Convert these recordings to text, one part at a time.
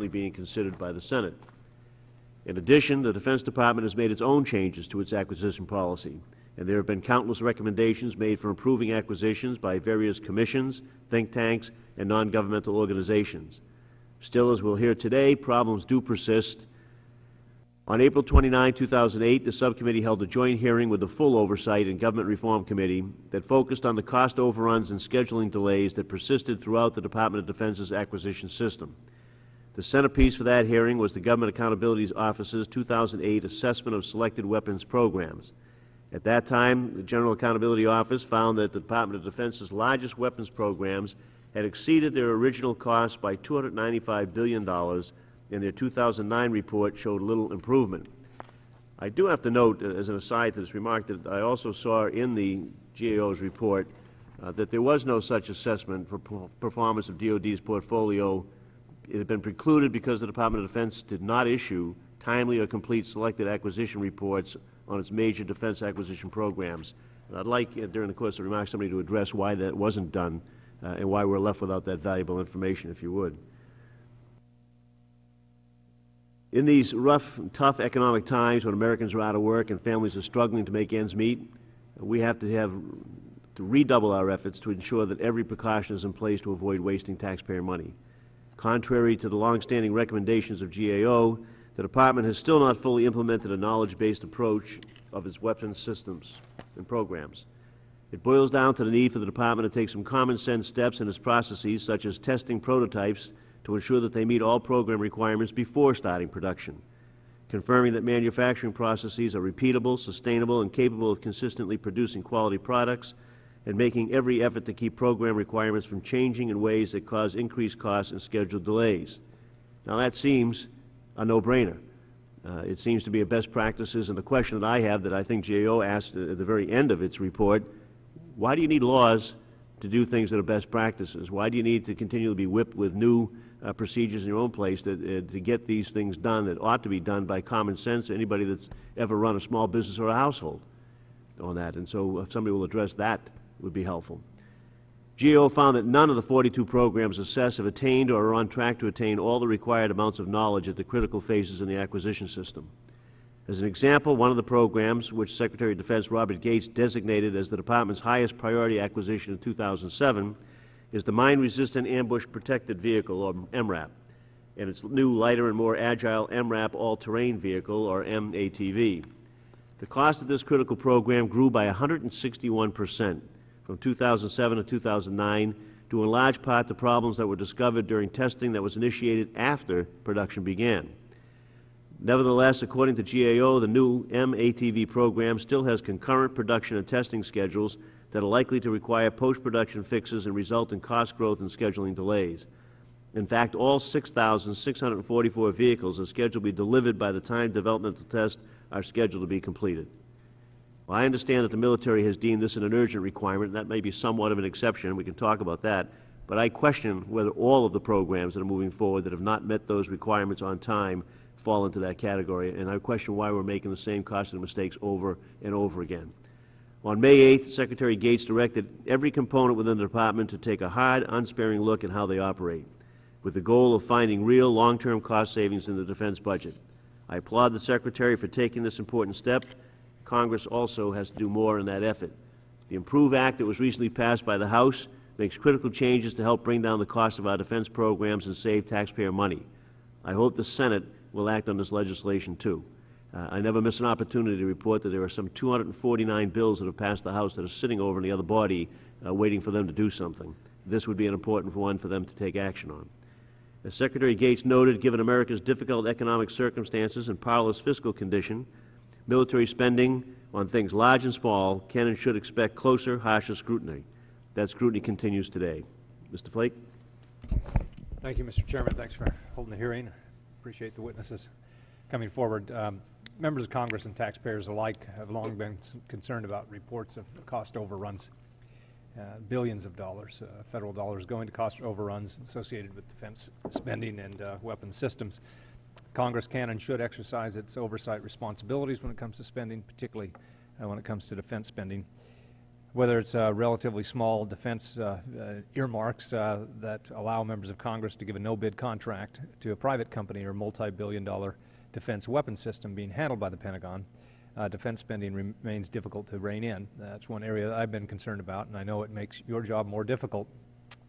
currently being considered by the Senate. In addition, the Defense Department has made its own changes to its acquisition policy, and there have been countless recommendations made for improving acquisitions by various commissions, think tanks, and non-governmental organizations. Still, as we'll hear today, problems do persist. On April 29, 2008, the subcommittee held a joint hearing with the full Oversight and Government Reform Committee that focused on the cost overruns and scheduling delays that persisted throughout the Department of Defense's acquisition system. The centerpiece for that hearing was the Government Accountability Office's 2008 Assessment of Selected Weapons Programs. At that time, the General Accountability Office found that the Department of Defense's largest weapons programs had exceeded their original cost by $295 billion, and their 2009 report showed little improvement. I do have to note, uh, as an aside to this remark, that I also saw in the GAO's report uh, that there was no such assessment for performance of DOD's portfolio. It had been precluded because the Department of Defense did not issue timely or complete selected acquisition reports on its major defense acquisition programs. And I'd like, uh, during the course of remarks, somebody to address why that wasn't done uh, and why we're left without that valuable information, if you would. In these rough, tough economic times when Americans are out of work and families are struggling to make ends meet, we have to have to redouble our efforts to ensure that every precaution is in place to avoid wasting taxpayer money. Contrary to the longstanding recommendations of GAO, the Department has still not fully implemented a knowledge-based approach of its weapons systems and programs. It boils down to the need for the Department to take some common sense steps in its processes, such as testing prototypes to ensure that they meet all program requirements before starting production, confirming that manufacturing processes are repeatable, sustainable, and capable of consistently producing quality products, and making every effort to keep program requirements from changing in ways that cause increased costs and schedule delays. Now, that seems a no-brainer. Uh, it seems to be a best practices, and the question that I have that I think GAO asked at the very end of its report, why do you need laws to do things that are best practices? Why do you need to continually be whipped with new uh, procedures in your own place that, uh, to get these things done that ought to be done by common sense, anybody that's ever run a small business or a household on that. And so if somebody will address that would be helpful. GAO found that none of the 42 programs assessed have attained or are on track to attain all the required amounts of knowledge at the critical phases in the acquisition system. As an example, one of the programs, which Secretary of Defense Robert Gates designated as the Department's highest priority acquisition in 2007, is the Mine Resistant Ambush Protected Vehicle, or MRAP, and its new lighter and more agile MRAP All-Terrain Vehicle, or MATV. The cost of this critical program grew by 161 percent from 2007 to 2009, due in large part to problems that were discovered during testing that was initiated after production began. Nevertheless, according to GAO, the new MATV program still has concurrent production and testing schedules that are likely to require post-production fixes and result in cost growth and scheduling delays. In fact, all 6,644 vehicles are scheduled to be delivered by the time developmental tests are scheduled to be completed. Well, I understand that the military has deemed this an urgent requirement. And that may be somewhat of an exception. We can talk about that. But I question whether all of the programs that are moving forward that have not met those requirements on time fall into that category. And I question why we're making the same costly mistakes over and over again. On May 8th, Secretary Gates directed every component within the Department to take a hard, unsparing look at how they operate, with the goal of finding real long-term cost savings in the defense budget. I applaud the Secretary for taking this important step. Congress also has to do more in that effort. The IMPROVE Act that was recently passed by the House makes critical changes to help bring down the cost of our defense programs and save taxpayer money. I hope the Senate will act on this legislation, too. Uh, I never miss an opportunity to report that there are some 249 bills that have passed the House that are sitting over in the other body uh, waiting for them to do something. This would be an important one for them to take action on. As Secretary Gates noted, given America's difficult economic circumstances and powerless fiscal condition, military spending on things large and small can and should expect closer, harsher scrutiny. That scrutiny continues today. Mr. Flake. Thank you, Mr. Chairman. Thanks for holding the hearing. Appreciate the witnesses coming forward. Um, members of Congress and taxpayers alike have long been concerned about reports of cost overruns. Uh, billions of dollars, uh, federal dollars going to cost overruns associated with defense spending and uh, weapons systems. Congress can and should exercise its oversight responsibilities when it comes to spending, particularly uh, when it comes to defense spending. whether it's uh, relatively small defense uh, uh, earmarks uh, that allow members of Congress to give a no-bid contract to a private company or multi-billion dollar defense weapon system being handled by the Pentagon, uh, defense spending remains difficult to rein in. That's one area that I've been concerned about, and I know it makes your job more difficult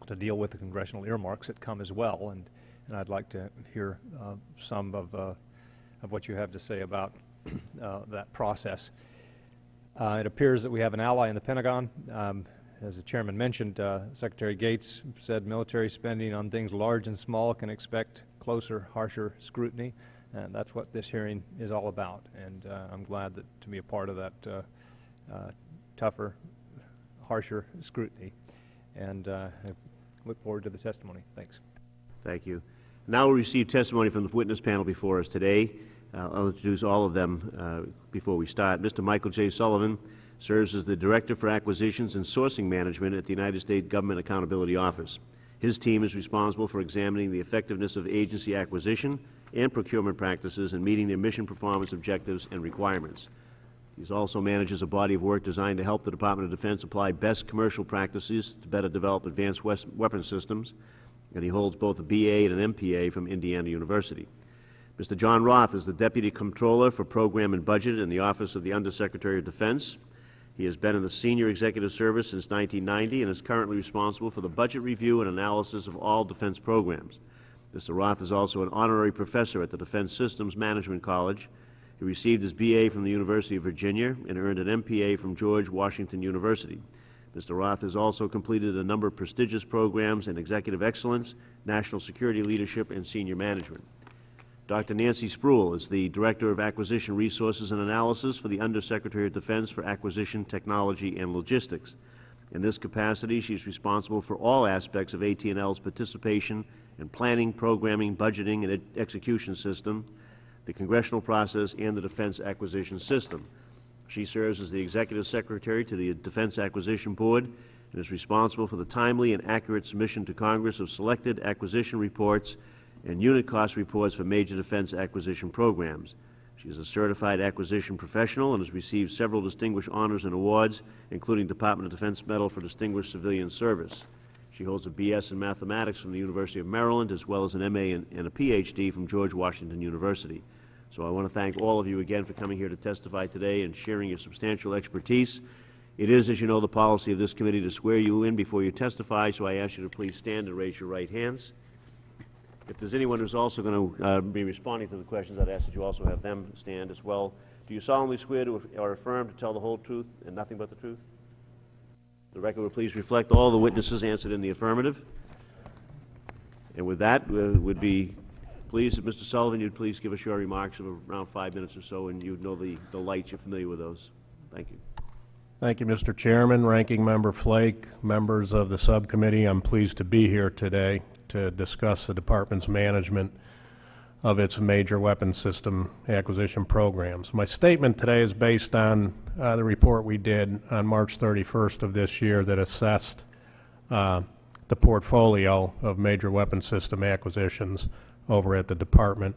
to deal with the congressional earmarks that come as well. And, and I'd like to hear uh, some of, uh, of what you have to say about uh, that process. Uh, It appears that we have an ally in the Pentagon. Um, As the chairman mentioned, uh, Secretary Gates said military spending on things large and small can expect closer, harsher scrutiny, and that's what this hearing is all about. And I'm glad that, to be a part of that tougher, harsher scrutiny. And I look forward to the testimony. Thanks. Thank you. Now we'll receive testimony from the witness panel before us today. Uh, I'll introduce all of them uh, before we start. Mr. Michael J. Sullivan serves as the Director for Acquisitions and Sourcing Management at the United States Government Accountability Office. His team is responsible for examining the effectiveness of agency acquisition and procurement practices and meeting their mission performance objectives and requirements. He also manages a body of work designed to help the Department of Defense apply best commercial practices to better develop advanced weapon systems, and he holds both a BA and an MPA from Indiana University. Mr. John Roth is the Deputy Comptroller for Program and Budget in the Office of the Undersecretary of Defense. He has been in the Senior Executive Service since 1990 and is currently responsible for the budget review and analysis of all defense programs. Mr. Roth is also an honorary professor at the Defense Systems Management College. He received his BA from the University of Virginia and earned an MPA from George Washington University. Mr. Roth has also completed a number of prestigious programs in executive excellence, national security leadership, and senior management. Dr. Nancy Spruill is the Director of Acquisition Resources and Analysis for the Undersecretary of Defense for Acquisition, Technology, and Logistics. In this capacity, she is responsible for all aspects of AT&L's participation in planning, programming, budgeting, and execution system, the congressional process, and the defense acquisition system. She serves as the Executive Secretary to the Defense Acquisition Board and is responsible for the timely and accurate submission to Congress of selected acquisition reports and unit cost reports for major defense acquisition programs. She is a certified acquisition professional and has received several distinguished honors and awards, including Department of Defense Medal for Distinguished Civilian Service. She holds a BS in mathematics from the University of Maryland, as well as an MA and and a PhD from George Washington University. So I want to thank all of you again for coming here to testify today and sharing your substantial expertise. It is, as you know, the policy of this committee to swear you in before you testify, so I ask you to please stand and raise your right hands. If there's anyone who's also going to uh, be responding to the questions, I'd ask that you also have them stand as well. Do you solemnly swear to or affirm to tell the whole truth and nothing but the truth? The record will please reflect all the witnesses answered in the affirmative. And with that, we would be pleased if Mr. Sullivan, you'd please give us your remarks of around five minutes or so, and you'd know the, the lights, you're familiar with those. Thank you. Thank you, Mr. Chairman, Ranking Member Flake, members of the subcommittee. I'm pleased to be here today to discuss the department's management of its major weapon system acquisition programs. My statement today is based on uh, the report we did on March 31st of this year that assessed uh, the portfolio of major weapon system acquisitions over at the department.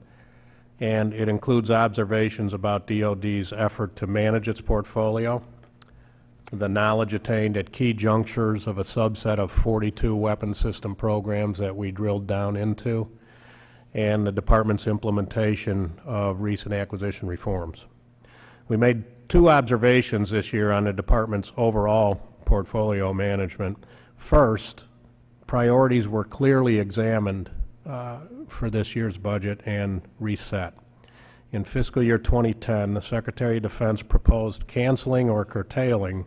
And it includes observations about DoD's effort to manage its portfolio, the knowledge attained at key junctures of a subset of 42 weapon system programs that we drilled down into, and the department's implementation of recent acquisition reforms. We made two observations this year on the department's overall portfolio management. First, priorities were clearly examined uh, for this year's budget and reset. In fiscal year 2010, the Secretary of Defense proposed canceling or curtailing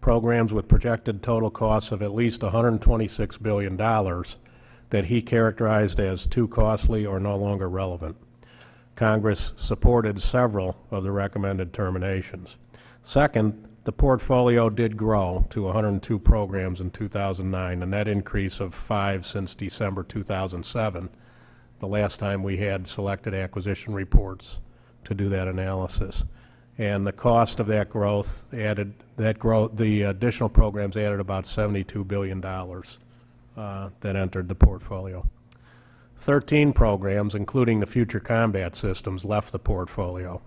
programs with projected total costs of at least $126 billion that he characterized as too costly or no longer relevant. Congress supported several of the recommended terminations. Second, the portfolio did grow to 102 programs in 2009, a net increase of five since December 2007, the last time we had selected acquisition reports to do that analysis. And the cost of that growth added, that growth, the additional programs added about $72 billion uh, that entered the portfolio. 13 programs, including the future combat systems, left the portfolio.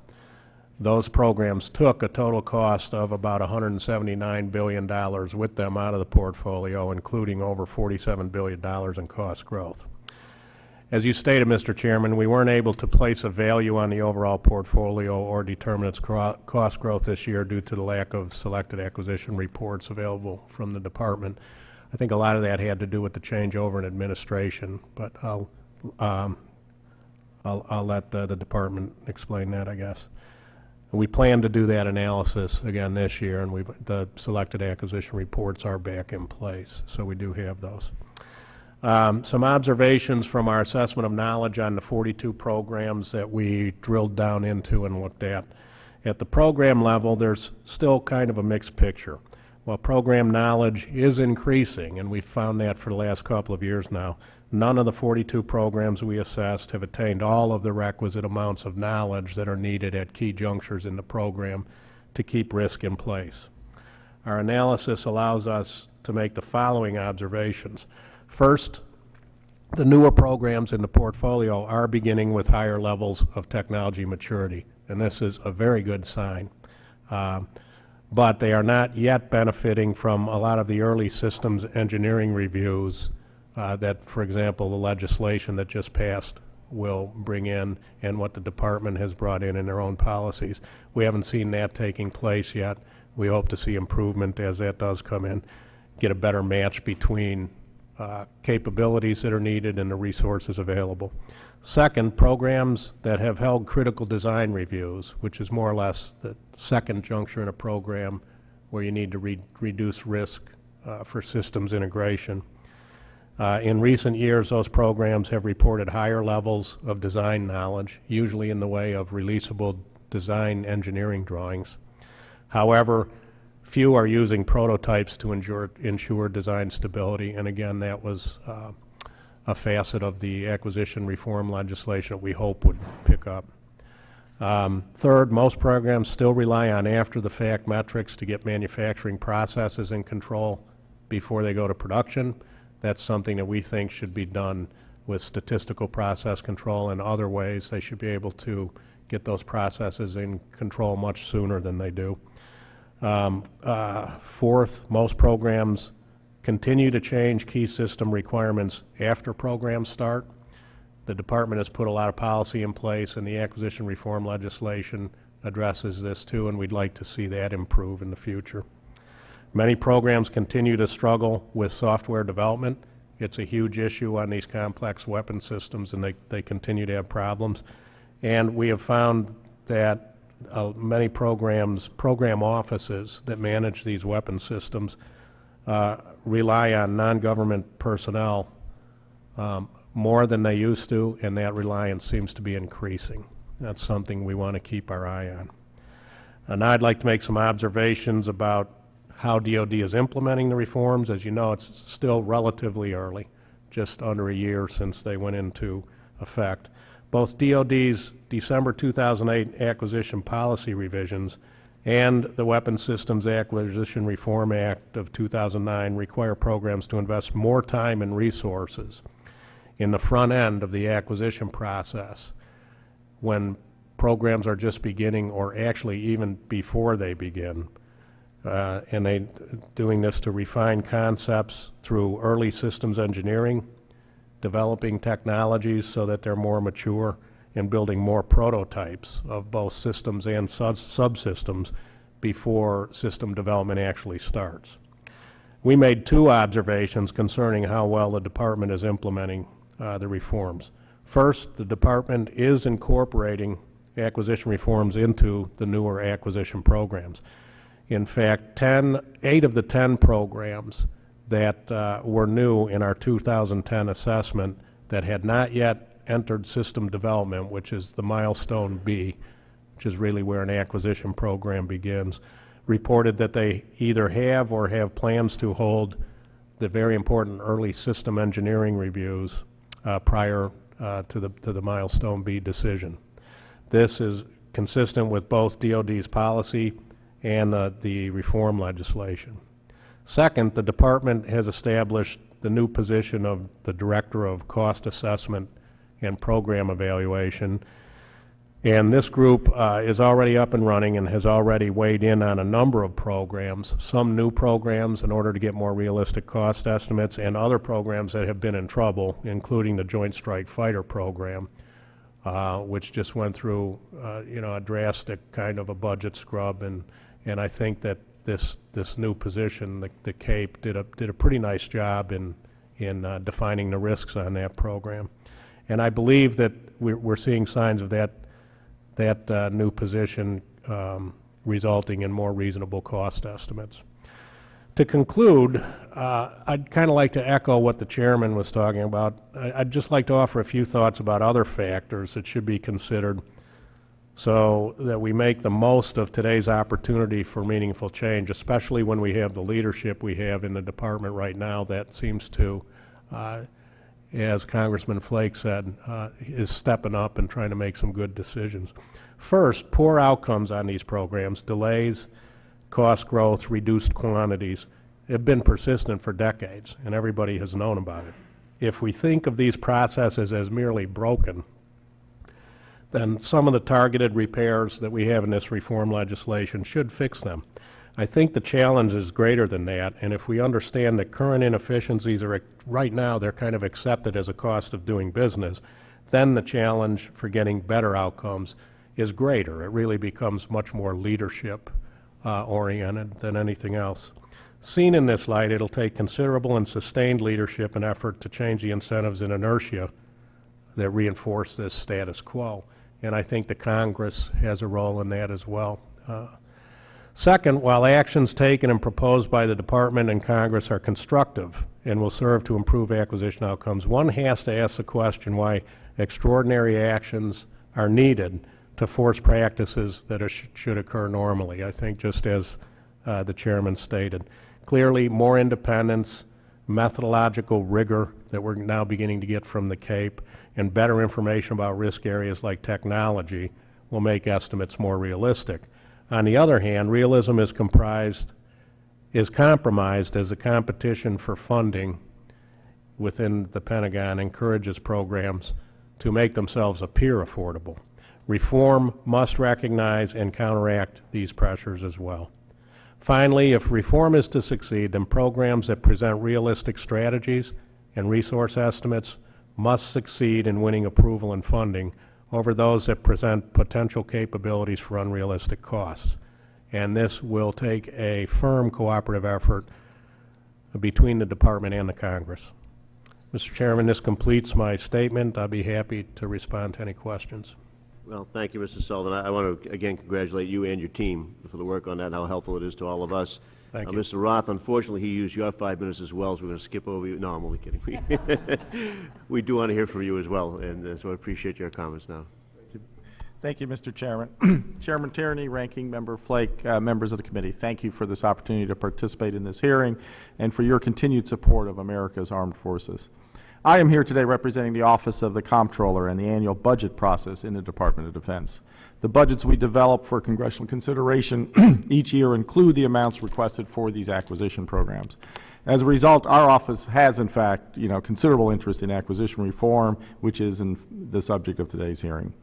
Those programs took a total cost of about $179 billion with them out of the portfolio, including over $47 billion in cost growth. As you stated, Mr. Chairman, we weren't able to place a value on the overall portfolio or determine its cost growth this year due to the lack of selected acquisition reports available from the department. I think a lot of that had to do with the changeover in administration, but I'll, um, I'll, I'll let the, the department explain that, I guess. We plan to do that analysis again this year, and we've, the selected acquisition reports are back in place, so we do have those. Um, Some observations from our assessment of knowledge on the 42 programs that we drilled down into and looked at. At the program level, there's still kind of a mixed picture. While program knowledge is increasing, and we've found that for the last couple of years now, none of the 42 programs we assessed have attained all of the requisite amounts of knowledge that are needed at key junctures in the program to keep risk in place. Our analysis allows us to make the following observations. First, the newer programs in the portfolio are beginning with higher levels of technology maturity, and this is a very good sign. Um, But they are not yet benefiting from a lot of the early systems engineering reviews uh, that, for example, the legislation that just passed will bring in and what the department has brought in in their own policies. We haven't seen that taking place yet. We hope to see improvement as that does come in, get a better match between uh, capabilities that are needed and the resources available. Second, programs that have held critical design reviews, which is more or less the second juncture in a program where you need to re- reduce risk uh, for systems integration. Uh, In recent years, those programs have reported higher levels of design knowledge, usually in the way of releasable design engineering drawings. However, few are using prototypes to ensure, ensure design stability, and again, that was uh, a facet of the acquisition reform legislation that we hope would pick up. Um, Third, most programs still rely on after-the-fact metrics to get manufacturing processes in control before they go to production. That's something that we think should be done with statistical process control and other ways. They should be able to get those processes in control much sooner than they do. Um, uh, Fourth, most programs continue to change key system requirements after programs start. The department has put a lot of policy in place, and the acquisition reform legislation addresses this too, and we'd like to see that improve in the future. Many programs continue to struggle with software development. It's a huge issue on these complex weapon systems, and they, they continue to have problems. And we have found that uh, many programs, program offices that manage these weapon systems uh, rely on non-government personnel um, more than they used to, and that reliance seems to be increasing. That's something we want to keep our eye on. And I'd like to make some observations about how DOD is implementing the reforms. As you know, it's still relatively early, just under a year since they went into effect. Both DOD's December 2008 acquisition policy revisions and the Weapons Systems Acquisition Reform Act of 2009 require programs to invest more time and resources in the front end of the acquisition process when programs are just beginning or actually even before they begin. Uh, and they doing this to refine concepts through early systems engineering, developing technologies so that they're more mature, and building more prototypes of both systems and sub- subsystems before system development actually starts. We made two observations concerning how well the department is implementing uh, the reforms. First, the department is incorporating acquisition reforms into the newer acquisition programs. In fact, 10, eight of the 10 programs that uh, were new in our 2010 assessment that had not yet entered system development, which is the milestone B, which is really where an acquisition program begins, reported that they either have or have plans to hold the very important early system engineering reviews uh, prior uh, to the to the milestone B decision. This is consistent with both DoD's policy and uh, the reform legislation. Second, the department has established the new position of the Director of Cost Assessment and Program Evaluation. And this group uh, is already up and running and has already weighed in on a number of programs, some new programs in order to get more realistic cost estimates, and other programs that have been in trouble, including the Joint Strike Fighter program, uh, which just went through, uh, you know, a drastic kind of a budget scrub. And, and I think that this, this new position, the, the CAPE, did a, did a pretty nice job in, in uh, defining the risks on that program. And I believe that we're, we're seeing signs of that that uh, new position um, resulting in more reasonable cost estimates. To conclude, uh, I'd kind of like to echo what the chairman was talking about. I- I'd just like to offer a few thoughts about other factors that should be considered so that we make the most of today's opportunity for meaningful change, especially when we have the leadership we have in the department right now that seems to, uh, as Congressman Flake said, uh, is stepping up and trying to make some good decisions. First, poor outcomes on these programs, delays, cost growth, reduced quantities, have been persistent for decades, and everybody has known about it. If we think of these processes as merely broken, then some of the targeted repairs that we have in this reform legislation should fix them. I think the challenge is greater than that, and if we understand that current inefficiencies are, right now, they're kind of accepted as a cost of doing business, then the challenge for getting better outcomes is greater. It really becomes much more leadership uh, oriented than anything else. Seen in this light, it'll take considerable and sustained leadership and effort to change the incentives and inertia that reinforce this status quo. And I think the Congress has a role in that as well. Uh, Second, while actions taken and proposed by the Department and Congress are constructive and will serve to improve acquisition outcomes, one has to ask the question why extraordinary actions are needed to force practices that are, should occur normally. I think just as uh, the chairman stated, clearly more independence, methodological rigor that we're now beginning to get from the CAPE, and better information about risk areas like technology will make estimates more realistic. On the other hand, realism is comprised, is compromised as the competition for funding within the Pentagon encourages programs to make themselves appear affordable. Reform must recognize and counteract these pressures as well. Finally, if reform is to succeed, then programs that present realistic strategies and resource estimates must succeed in winning approval and funding over those that present potential capabilities for unrealistic costs. And this will take a firm cooperative effort between the Department and the Congress. Mr. Chairman, this completes my statement. I'll be happy to respond to any questions. Well, thank you, Mr. Sullivan. I I want to, again, congratulate you and your team for the work on that, how helpful it is to all of us. Thank Uh, you. Mr. Roth, unfortunately, he used your five minutes as well, so we're going to skip over you. No, I'm only kidding. We do want to hear from you as well, and uh, so I appreciate your comments now. Thank you, Mr. Chairman. Chairman Tierney, Ranking Member Flake, uh, members of the committee, thank you for this opportunity to participate in this hearing and for your continued support of America's armed forces. I am here today representing the Office of the Comptroller and the annual budget process in the Department of Defense. The budgets we develop for congressional consideration each year include the amounts requested for these acquisition programs. As a result, our office has, in fact, you know, considerable interest in acquisition reform, which is in the subject of today's hearing.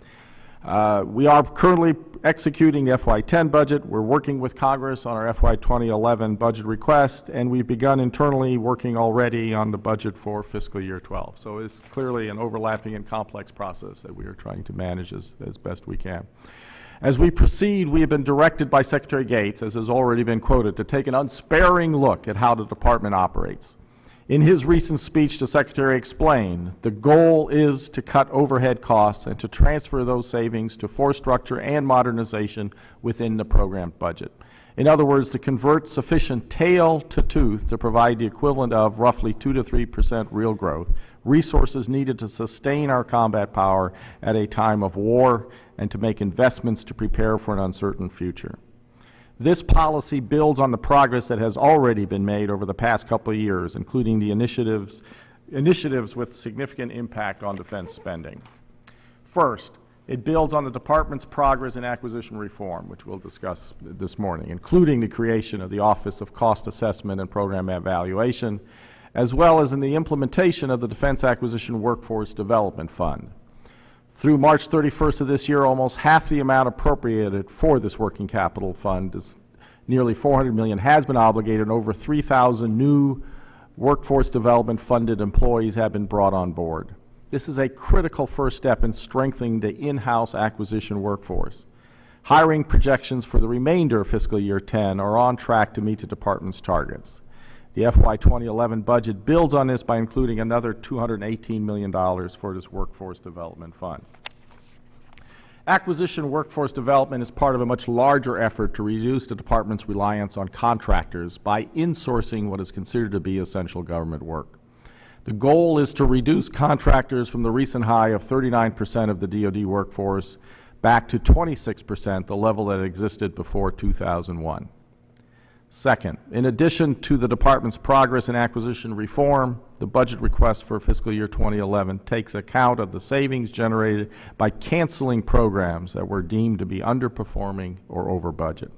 Uh, We are currently executing the FY10 budget. We're working with Congress on our FY 2011 budget request, and we've begun internally working already on the budget for fiscal year 12. So it's clearly an overlapping and complex process that we are trying to manage as, as best we can. As we proceed, we have been directed by Secretary Gates, as has already been quoted, to take an unsparing look at how the department operates. In his recent speech, the Secretary explained, the goal is to cut overhead costs and to transfer those savings to force structure and modernization within the program budget. In other words, to convert sufficient tail to tooth to provide the equivalent of roughly 2 to 3 percent real growth, resources needed to sustain our combat power at a time of war and to make investments to prepare for an uncertain future. This policy builds on the progress that has already been made over the past couple of years, including the initiatives, initiatives with significant impact on defense spending. First, it builds on the department's progress in acquisition reform, which we'll discuss this morning, including the creation of the Office of Cost Assessment and Program Evaluation, as well as in the implementation of the Defense Acquisition Workforce Development Fund. Through March 31st of this year, almost half the amount appropriated for this working capital fund is nearly 400 million has been obligated and over 3,000 new workforce development funded employees have been brought on board. This is a critical first step in strengthening the in-house acquisition workforce. Hiring projections for the remainder of fiscal year 10 are on track to meet the department's targets. The FY 2011 budget builds on this by including another $218 million for this workforce development fund. Acquisition workforce development is part of a much larger effort to reduce the department's reliance on contractors by insourcing what is considered to be essential government work. The goal is to reduce contractors from the recent high of 39% of the DoD workforce back to 26%, the level that existed before 2001. Second, in addition to the department's progress in acquisition reform, the budget request for fiscal year 2011 takes account of the savings generated by canceling programs that were deemed to be underperforming or over budget.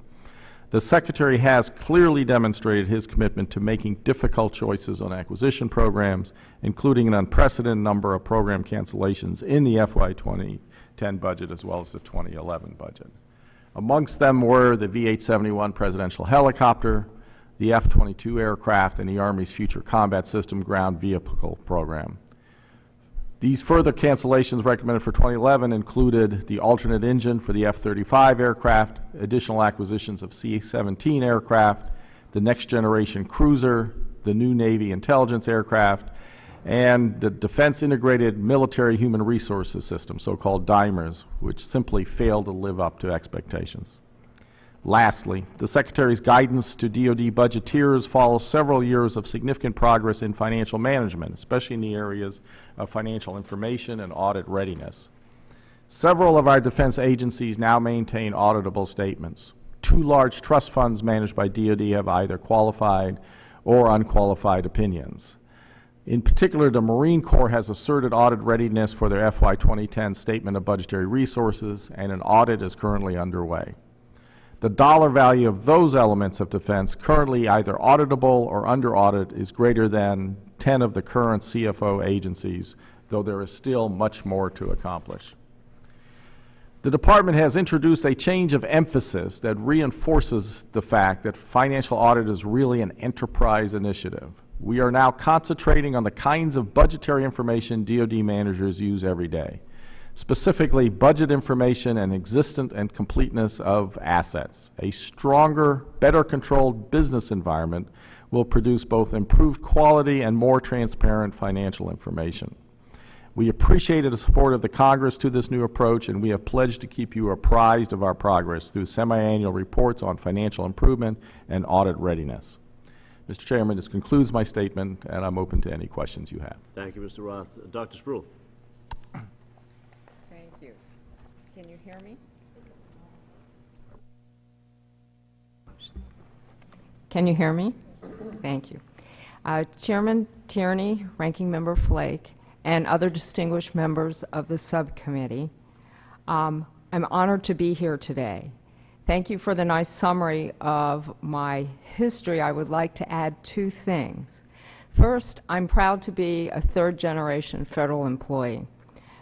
The Secretary has clearly demonstrated his commitment to making difficult choices on acquisition programs, including an unprecedented number of program cancellations in the FY 2010 budget as well as the 2011 budget. Amongst them were the VH-71 presidential helicopter, the F-22 aircraft, and the Army's Future Combat System ground vehicle program. These further cancellations recommended for 2011 included the alternate engine for the F-35 aircraft, additional acquisitions of C-17 aircraft, the next generation cruiser, the new Navy intelligence aircraft, and the Defense Integrated Military Human Resources System, so-called DIMHRS, which simply failed to live up to expectations. Lastly, the Secretary's guidance to DoD budgeteers follows several years of significant progress in financial management, especially in the areas of financial information and audit readiness. Several of our defense agencies now maintain auditable statements. Two large trust funds managed by DoD have either qualified or unqualified opinions. In particular, the Marine Corps has asserted audit readiness for their FY 2010 Statement of Budgetary Resources, and an audit is currently underway. The dollar value of those elements of defense currently either auditable or under audit is greater than 10 of the current CFO agencies, though there is still much more to accomplish. The Department has introduced a change of emphasis that reinforces the fact that financial audit is really an enterprise initiative. We are now concentrating on the kinds of budgetary information DoD managers use every day, specifically budget information and existence and completeness of assets. A stronger, better controlled business environment will produce both improved quality and more transparent financial information. We appreciated the support of the Congress to this new approach, and we have pledged to keep you apprised of our progress through semi-annual reports on financial improvement and audit readiness. Mr. Chairman, this concludes my statement, and I'm open to any questions you have. Thank you, Mr. Roth. Uh, Dr. Spruill. Thank you. Can you hear me? Can you hear me? Thank you. Uh, Chairman Tierney, Ranking Member Flake, and other distinguished members of the subcommittee, um, I'm honored to be here today. Thank you for the nice summary of my history. I would like to add two things. First, I'm proud to be a third generation federal employee.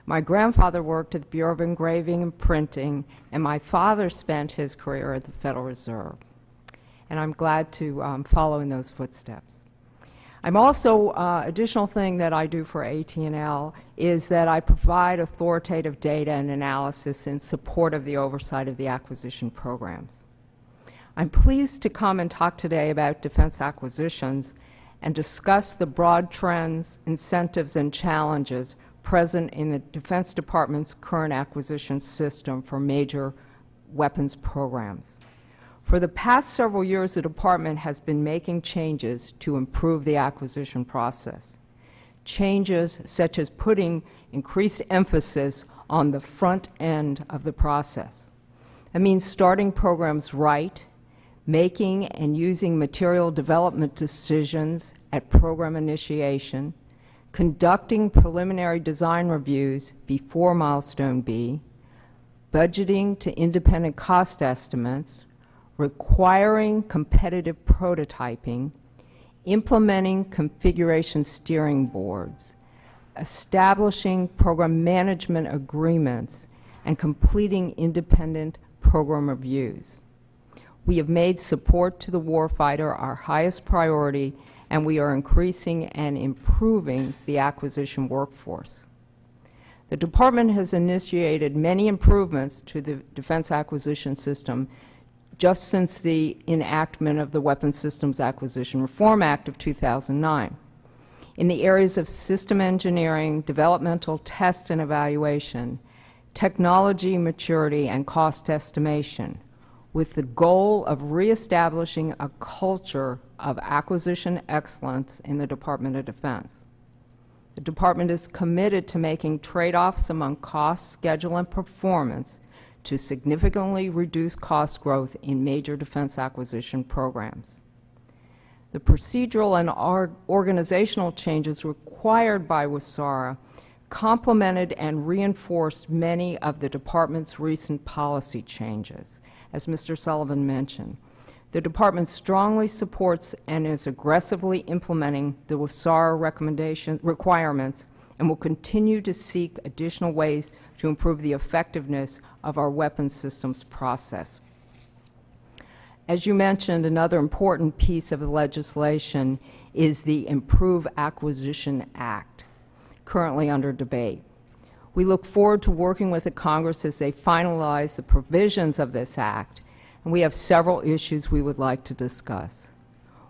My grandfather worked at the Bureau of Engraving and Printing, and my father spent his career at the Federal Reserve. And I'm glad to um, follow in those footsteps. I'm also, uh, additional thing that I do for AT&L is that I provide authoritative data and analysis in support of the oversight of the acquisition programs. I'm pleased to come and talk today about defense acquisitions and discuss the broad trends, incentives, and challenges present in the Defense Department's current acquisition system for major weapons programs. For the past several years, the Department has been making changes to improve the acquisition process. Changes such as putting increased emphasis on the front end of the process. That means starting programs right, making and using material development decisions at program initiation, conducting preliminary design reviews before Milestone B, budgeting to independent cost estimates, requiring competitive prototyping, implementing configuration steering boards, establishing program management agreements, and completing independent program reviews. We have made support to the warfighter our highest priority, and we are increasing and improving the acquisition workforce. The Department has initiated many improvements to the defense acquisition system just since the enactment of the Weapons Systems Acquisition Reform Act of 2009 in the areas of system engineering, developmental test and evaluation, technology maturity, and cost estimation, with the goal of reestablishing a culture of acquisition excellence in the Department of Defense. The Department is committed to making trade-offs among cost, schedule, and performance to significantly reduce cost growth in major defense acquisition programs. The procedural and organizational changes required by WSARA complemented and reinforced many of the Department's recent policy changes, as Mr. Sullivan mentioned. The Department strongly supports and is aggressively implementing the WSARA recommendation requirements and will continue to seek additional ways to improve the effectiveness of our weapons systems process. As you mentioned, another important piece of the legislation is the Improve Acquisition Act, currently under debate. We look forward to working with the Congress as they finalize the provisions of this act, and we have several issues we would like to discuss.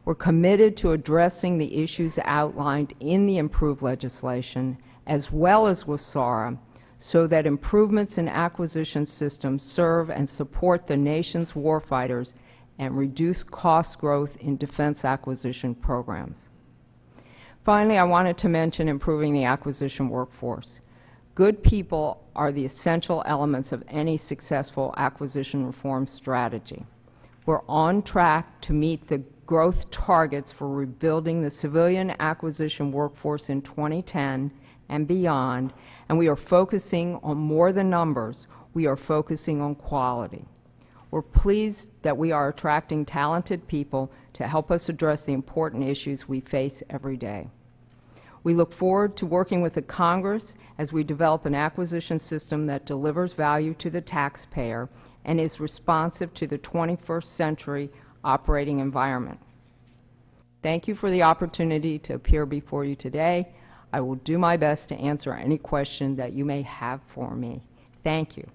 We're committed to addressing the issues outlined in the improved legislation, as well as WSARA, so that improvements in acquisition systems serve and support the nation's warfighters and reduce cost growth in defense acquisition programs. Finally, I wanted to mention improving the acquisition workforce. Good people are the essential elements of any successful acquisition reform strategy. We're on track to meet the growth targets for rebuilding the civilian acquisition workforce in 2010 and beyond, and we are focusing on more than numbers, we are focusing on quality. We're pleased that we are attracting talented people to help us address the important issues we face every day. We look forward to working with the Congress as we develop an acquisition system that delivers value to the taxpayer and is responsive to the 21st century operating environment. Thank you for the opportunity to appear before you today. I will do my best to answer any question that you may have for me. Thank you.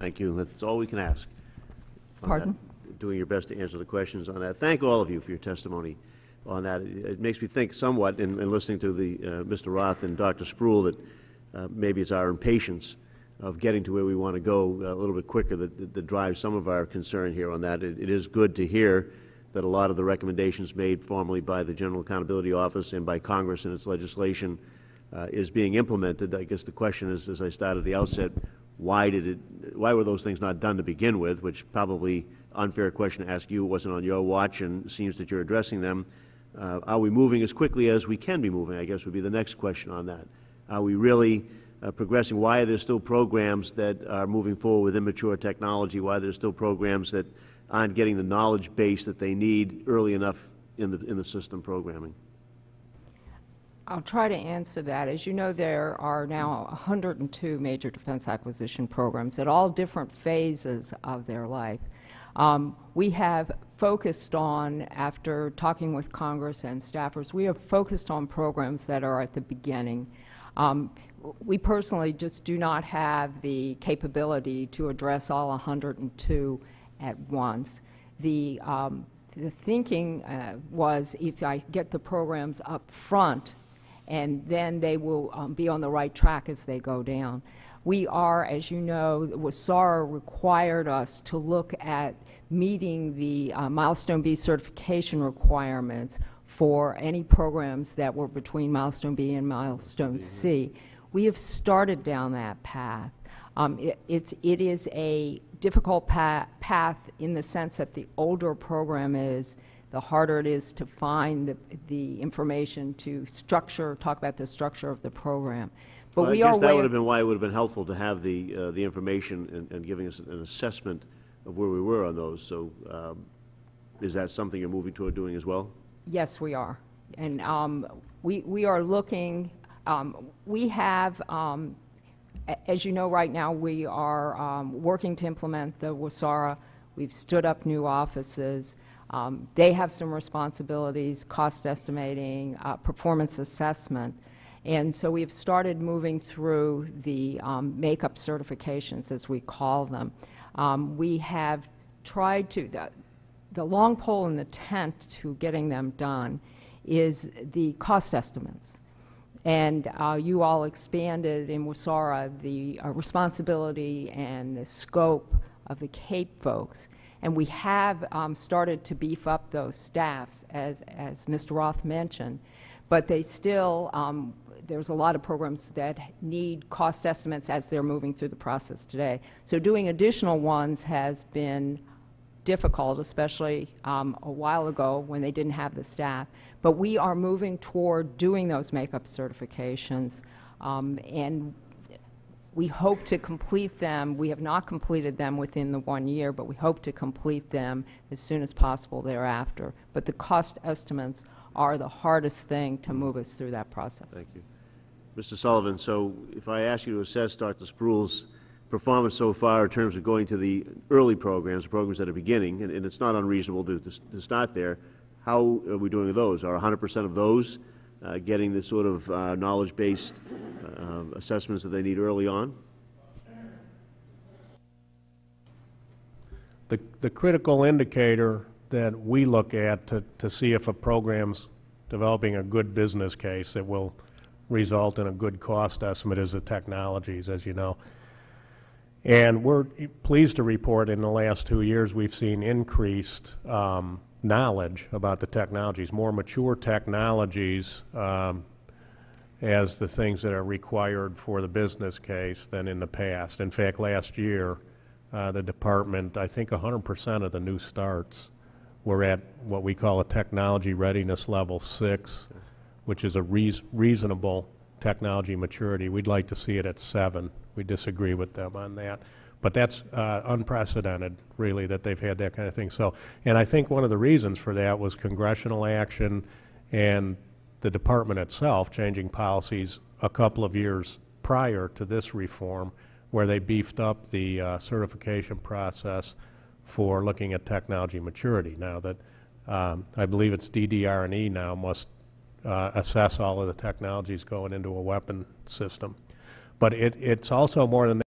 Thank you. That's all we can ask. on Pardon? that, Doing your best to answer the questions on that. Thank all of you for your testimony on that. It it makes me think somewhat, in in listening to the, uh, Mr. Roth and Dr. Spruill, that uh, maybe it's our impatience of getting to where we want to go a little bit quicker that- that that drives some of our concern here on that. It it is good to hear that a lot of the recommendations made formally by the General Accountability Office and by Congress in its legislation uh, is being implemented. I guess the question is, as I started at the outset, why did it, why were those things not done to begin with, which probably unfair question to ask you, it wasn't on your watch, and seems that you're addressing them. Uh, Are we moving as quickly as we can be moving, I guess would be the next question on that. Are we really uh, progressing? Why are there still programs that are moving forward with immature technology? Why are there still programs that aren't getting the knowledge base that they need early enough in the, in the system programming? I'll try to answer that. As you know, there are now 102 major defense acquisition programs at all different phases of their life. Um, we have focused on, after talking with Congress and staffers, we have focused on programs that are at the beginning. Um, we personally just do not have the capability to address all 102 at once. The, um, the thinking uh, was if I get the programs up front, and then they will um, be on the right track as they go down. We are, as you know, WSARA required us to look at meeting the uh, Milestone B certification requirements for any programs that were between Milestone B and Milestone C. We have started down that path. Um, it, it's, it is a difficult pa- path in the sense that the older program is, the harder it is to find the, the information to structure, talk about the structure of the program. But Well, we I are guess that would have been why it would have been helpful to have the, uh, the information and, and giving us an assessment of where we were on those. So um, is that something you're moving toward doing as well? Yes, we are. And um, we, we are looking, um, we have, um, as you know, right now, we are um, working to implement the WSARA. We've stood up new offices. Um, They have some responsibilities, cost estimating, uh, performance assessment. And so we've started moving through the um, makeup certifications, as we call them. Um, We have tried to, the- the long pole in the tent to getting them done is the cost estimates. And uh, you all expanded in WSARA the uh, responsibility and the scope of the CAPE folks. And we have um, started to beef up those staffs, as, as Mr. Roth mentioned. But they still, um, there's a lot of programs that need cost estimates as they're moving through the process today. So doing additional ones has been difficult, especially um, a while ago when they didn't have the staff. But we are moving toward doing those makeup certifications, um, and we hope to complete them. We have not completed them within the one year, but we hope to complete them as soon as possible thereafter. But the cost estimates are the hardest thing to move us through that process. Thank you. Mr. Sullivan, so if I ask you to assess Dr. Spruill's performance so far in terms of going to the early programs, the programs that are beginning, and, and it's not unreasonable to, to, to start there, how are we doing with those? Are 100% of those uh, getting the sort of uh, knowledge-based uh, assessments that they need early on? The, the critical indicator that we look at to, to see if a program's developing a good business case that will result in a good cost estimate is the technologies, as you know. And we're pleased to report in the last two years, we've seen increased um, knowledge about the technologies, more mature technologies um, as the things that are required for the business case than in the past. In fact, last year, uh, the department, I think 100% of the new starts were at what we call a technology readiness level six, which is a reas- reasonable technology maturity. We'd like to see it at seven. We disagree with them on that. But that's uh, unprecedented, really, that they've had that kind of thing. So, and I think one of the reasons for that was congressional action and the department itself changing policies a couple of years prior to this reform, where they beefed up the uh, certification process for looking at technology maturity. Now that um, I believe it's DDR&E now must uh, assess all of the technologies going into a weapon system. But it, it's also more than